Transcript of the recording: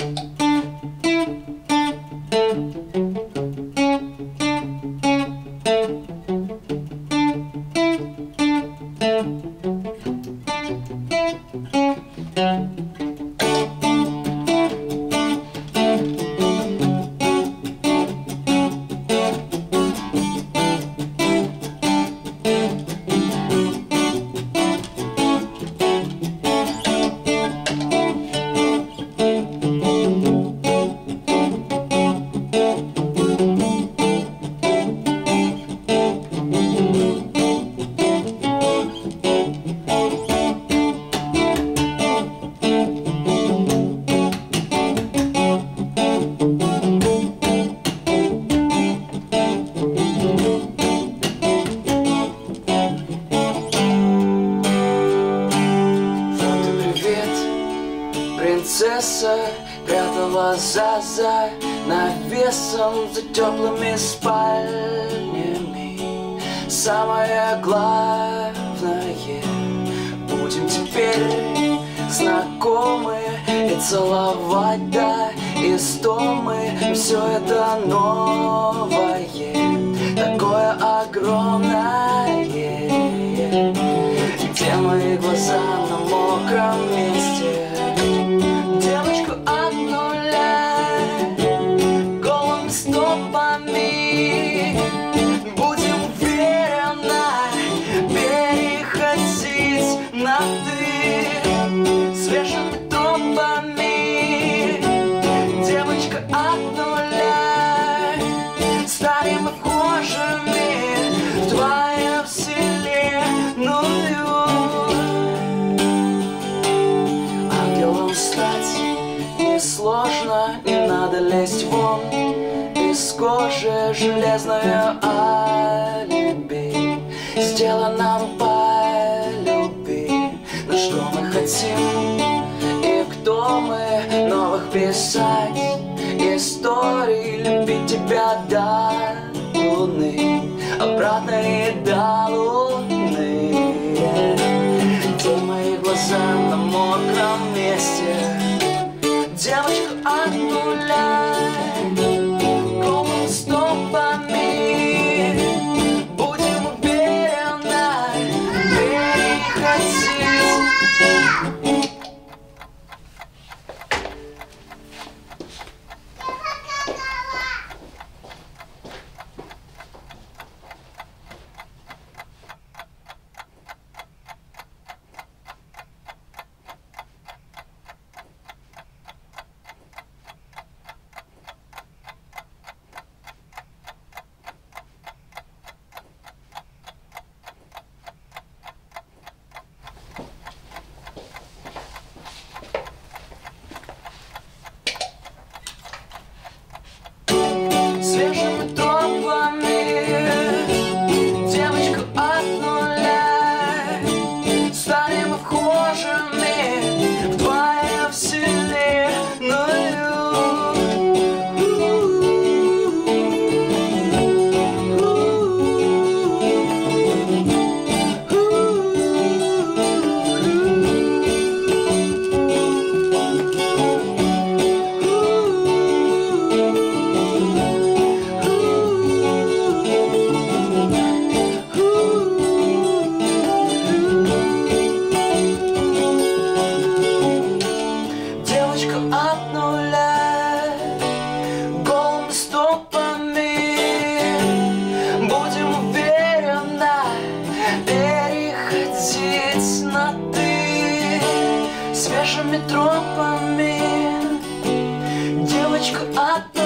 Música принцесса Прятала Заза навесом за теплыми спальнями. Самое главное Будем теперь знакомы И целовать до истомы Все это новое лезть вон Из кожи железное алиби. Сделано по любви Но что мы хотим и кто мы? Новых писать историй Любить тебя до луны. Обратно и до Девочка от